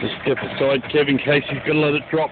Just step aside, Kevin, in case going to let it drop.